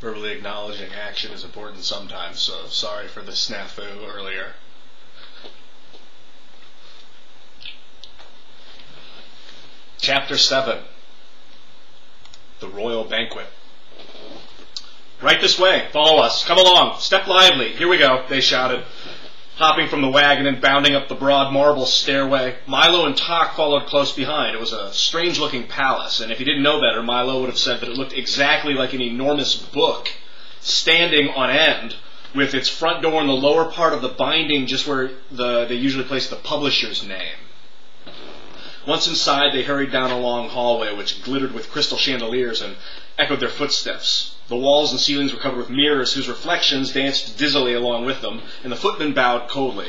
verbally acknowledging action is important sometimes, so sorry for the snafu earlier. Chapter 7 The Royal Banquet. Right this way, follow us, come along, step lively, here we go, they shouted, hopping from the wagon and bounding up the broad marble stairway. Milo and Tock followed close behind. It was a strange looking palace, and if he didn't know better, Milo would have said that it looked exactly like an enormous book standing on end with its front door in the lower part of the binding just where the, they usually place the publisher's name. Once inside, they hurried down a long hallway which glittered with crystal chandeliers and echoed their footsteps. The walls and ceilings were covered with mirrors whose reflections danced dizzily along with them, and the footmen bowed coldly.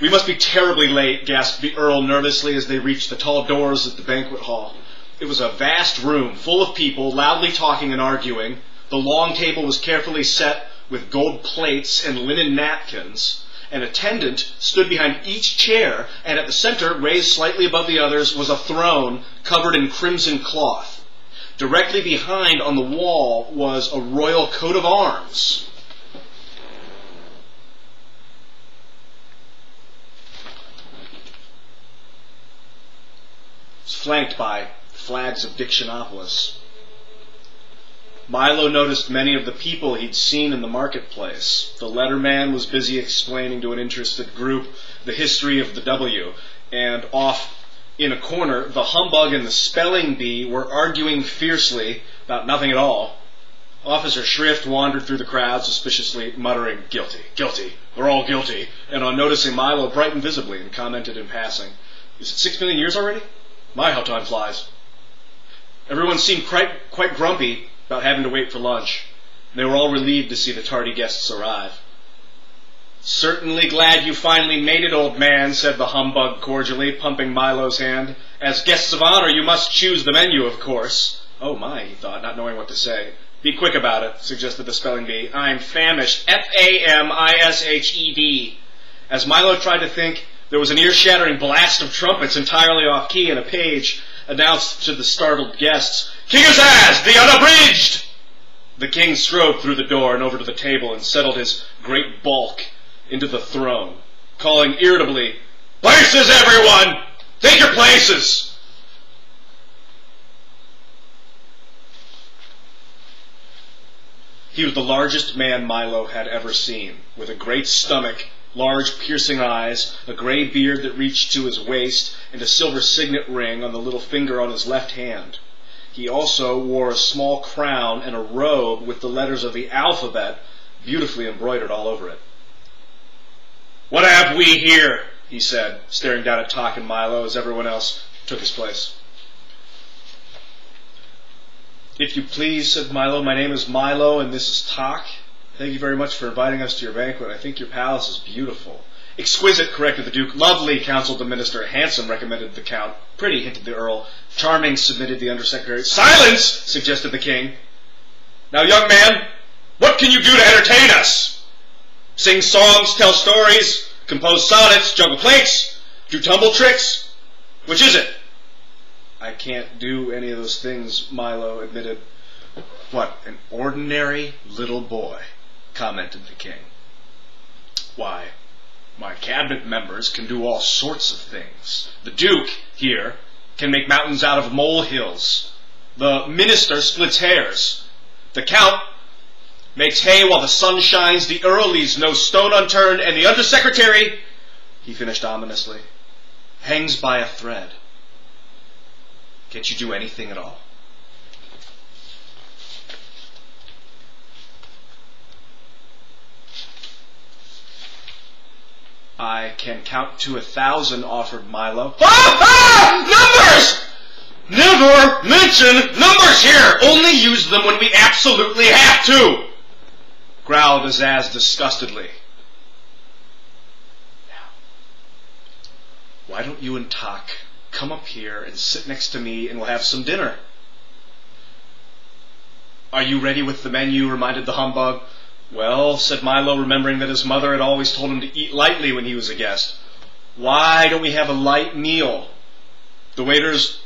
We must be terribly late, gasped the Earl nervously as they reached the tall doors of the banquet hall. It was a vast room, full of people, loudly talking and arguing. The long table was carefully set with gold plates and linen napkins. An attendant stood behind each chair, and at the center, raised slightly above the others, was a throne covered in crimson cloth. Directly behind on the wall was a royal coat of arms. Flanked by flags of Dictionopolis. Milo noticed many of the people he'd seen in the marketplace. The letterman was busy explaining to an interested group the history of the W, and off in a corner, the humbug and the spelling bee were arguing fiercely about nothing at all. Officer Shrift wandered through the crowd suspiciously, muttering, Guilty, guilty, they're all guilty, and on noticing Milo brightened visibly and commented in passing, Is it six million years already? My, how time flies. Everyone seemed quite, quite grumpy, about having to wait for lunch. They were all relieved to see the tardy guests arrive. Certainly glad you finally made it, old man, said the humbug cordially, pumping Milo's hand. As guests of honor, you must choose the menu, of course. Oh my, he thought, not knowing what to say. Be quick about it, suggested the spelling bee. I'm famished. F-A-M-I-S-H-E-D. As Milo tried to think, there was an ear-shattering blast of trumpets entirely off key, and a page announced to the startled guests, King Azaz, the unabridged! The king strode through the door and over to the table and settled his great bulk into the throne, calling irritably, Places, everyone! Take your places! He was the largest man Milo had ever seen, with a great stomach large piercing eyes, a gray beard that reached to his waist, and a silver signet ring on the little finger on his left hand. He also wore a small crown and a robe with the letters of the alphabet beautifully embroidered all over it. What have we here? he said, staring down at Tock and Milo as everyone else took his place. If you please, said Milo, my name is Milo and this is Tock. Thank you very much for inviting us to your banquet. I think your palace is beautiful. Exquisite, corrected the Duke. Lovely, counseled the minister. Handsome, recommended the Count. Pretty, hinted the Earl. Charming, submitted the Undersecretary. Silence, suggested the King. Now, young man, what can you do to entertain us? Sing songs, tell stories, compose sonnets, juggle plates, do tumble tricks? Which is it? I can't do any of those things, Milo admitted. What, an ordinary little boy commented the king. Why, my cabinet members can do all sorts of things. The Duke, here, can make mountains out of molehills. The minister splits hairs. The Count makes hay while the sun shines. The Earl leaves no stone unturned. And the Undersecretary, he finished ominously, hangs by a thread. Can't you do anything at all? I can count to a thousand, offered Milo. Ah! Ah! Numbers! Never mention numbers here! Only use them when we absolutely have to! Growled Azaz disgustedly. Now, why don't you and Tock come up here and sit next to me and we'll have some dinner? Are you ready with the menu? reminded the humbug. Well, said Milo, remembering that his mother had always told him to eat lightly when he was a guest. Why don't we have a light meal? The waiters,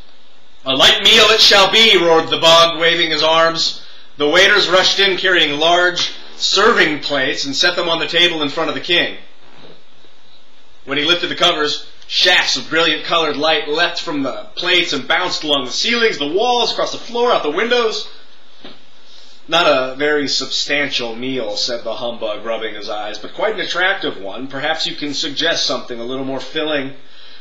a light meal it shall be, roared the bug, waving his arms. The waiters rushed in carrying large serving plates and set them on the table in front of the king. When he lifted the covers, shafts of brilliant colored light leapt from the plates and bounced along the ceilings, the walls, across the floor, out the windows. Not a very substantial meal, said the humbug, rubbing his eyes, but quite an attractive one. Perhaps you can suggest something a little more filling.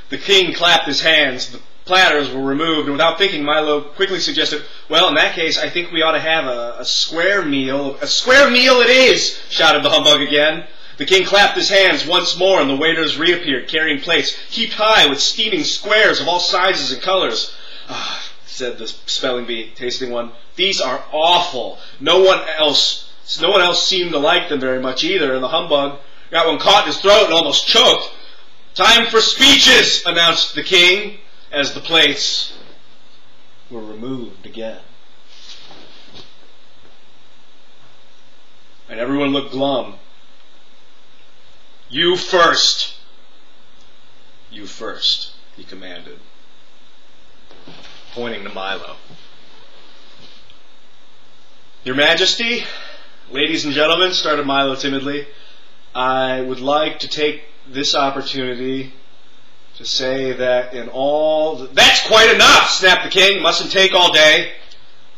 The king clapped his hands. The platters were removed, and without thinking, Milo quickly suggested, Well, in that case, I think we ought to have a, a square meal. A square meal it is! shouted the humbug again. The king clapped his hands once more, and the waiters reappeared, carrying plates heaped high with steaming squares of all sizes and colors. Ah, said the spelling bee, tasting one. These are awful. No one else, no one else seemed to like them very much either, and the humbug got one caught in his throat and almost choked. Time for speeches, announced the king, as the plates were removed again. And everyone looked glum. You first. You first, he commanded, pointing to Milo. Your Majesty, ladies and gentlemen, started Milo timidly, I would like to take this opportunity to say that in all. The... That's quite enough, snapped the king. Mustn't take all day.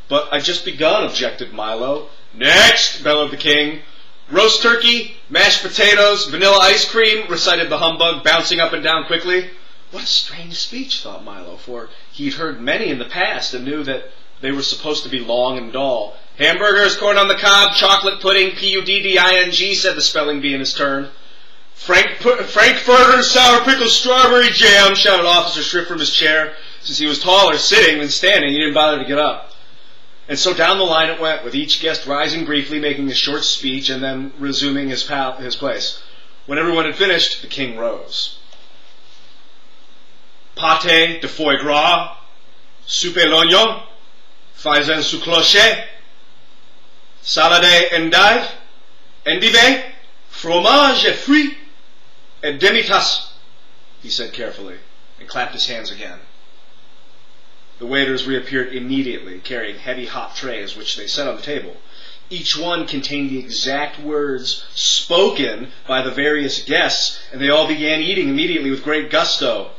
But I've just begun, objected Milo. Next, bellowed the king. Roast turkey, mashed potatoes, vanilla ice cream, recited the humbug, bouncing up and down quickly. What a strange speech, thought Milo, for he'd heard many in the past and knew that they were supposed to be long and dull. Hamburgers, corn on the cob, chocolate pudding, P-U-D-D-I-N-G, said the spelling bee in his turn. Frank, Frankfurter sour pickle strawberry jam, shouted Officer Shrift from his chair. Since he was taller sitting than standing, he didn't bother to get up. And so down the line it went, with each guest rising briefly, making a short speech, and then resuming his, pal- his place. When everyone had finished, the king rose. Pâté de foie gras, soupe l'oignon, faisan sous clocher, salade endive, endive, fromage et fruits, et demi-tasse, he said carefully, and clapped his hands again. The waiters reappeared immediately, carrying heavy hot trays, which they set on the table. Each one contained the exact words spoken by the various guests, and they all began eating immediately with great gusto.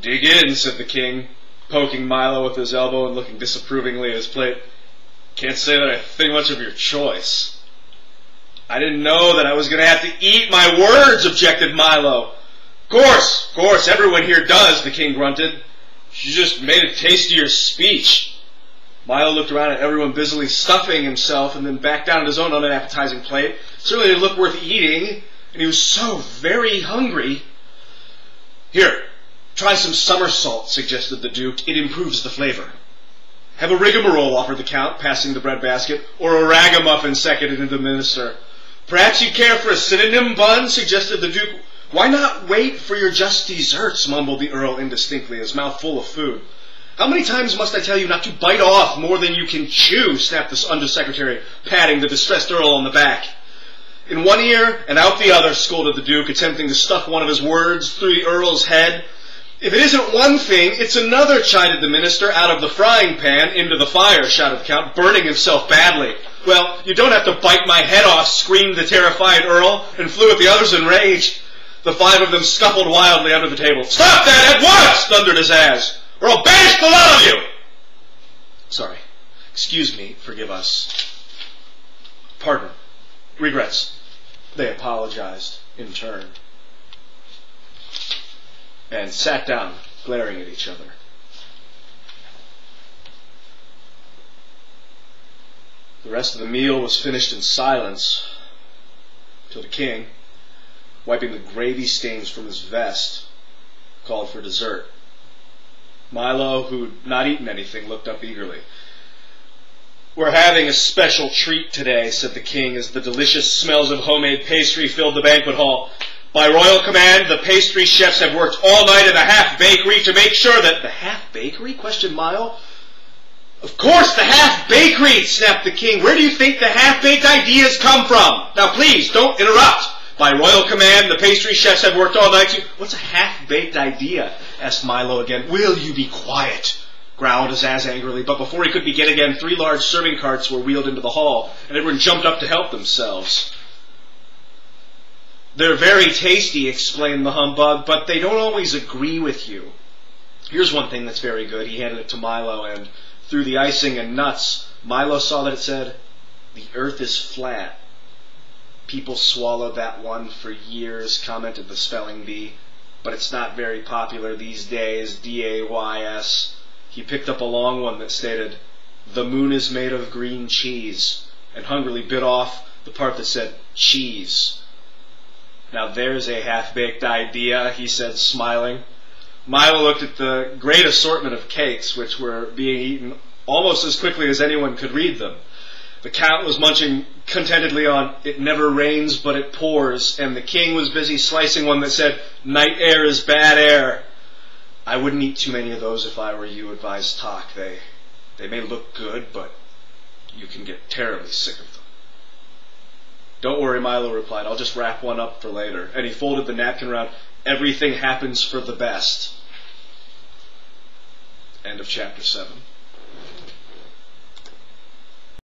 Dig in, said the king, poking Milo with his elbow and looking disapprovingly at his plate. Can't say that I think much of your choice. I didn't know that I was going to have to eat my words, objected Milo. Of course, of course, everyone here does, the king grunted. You just made a tastier speech. Milo looked around at everyone busily stuffing himself and then back down at his own unappetizing plate. Certainly didn't look worth eating, and he was so very hungry. Here, try some somersault, suggested the Duke. It improves the flavor. Have a rigmarole, offered the Count, passing the bread basket, or a ragamuffin, seconded the minister. Perhaps you'd care for a synonym bun, suggested the Duke. Why not wait for your just desserts? mumbled the Earl indistinctly, his mouth full of food. How many times must I tell you not to bite off more than you can chew? snapped the undersecretary, patting the distressed Earl on the back. In one ear and out the other, scolded the Duke, attempting to stuff one of his words through the Earl's head. If it isn't one thing, it's another, chided the minister, out of the frying pan into the fire, shouted the Count, burning himself badly. Well, you don't have to bite my head off, screamed the terrified Earl, and flew at the others in rage. The five of them scuffled wildly under the table. Stop that at once! thundered Azaz, or I'll banish the lot of you! Sorry. Excuse me. Forgive us. Pardon. Regrets. They apologized in turn. And sat down, glaring at each other. The rest of the meal was finished in silence till the king, wiping the gravy stains from his vest, called for dessert. Milo, who'd not eaten anything, looked up eagerly. We're having a special treat today, said the king, as the delicious smells of homemade pastry filled the banquet hall. By royal command, the pastry chefs have worked all night in the half bakery to make sure that the half bakery? questioned Milo. Of course, the half bakery, snapped the king. Where do you think the half baked ideas come from? Now please, don't interrupt. By royal command, the pastry chefs have worked all night to... What's a half-baked idea? asked Milo again. Will you be quiet? growled Azaz angrily, but before he could begin again, three large serving carts were wheeled into the hall, and everyone jumped up to help themselves. They're very tasty, explained the humbug, but they don't always agree with you. Here's one thing that's very good. He handed it to Milo, and through the icing and nuts, Milo saw that it said, The earth is flat. People swallowed that one for years, commented the spelling bee, but it's not very popular these days, D A Y S. He picked up a long one that stated, The moon is made of green cheese, and hungrily bit off the part that said, Cheese. Now there's a half-baked idea, he said, smiling. Milo looked at the great assortment of cakes, which were being eaten almost as quickly as anyone could read them. The count was munching contentedly on It Never Rains But It Pours, and the king was busy slicing one that said, Night air is bad air. I wouldn't eat too many of those if I were you, advised Tock. They, they may look good, but you can get terribly sick of them. Don't worry, Milo replied. I'll just wrap one up for later. And he folded the napkin around. Everything happens for the best. End of chapter 7.